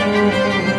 Música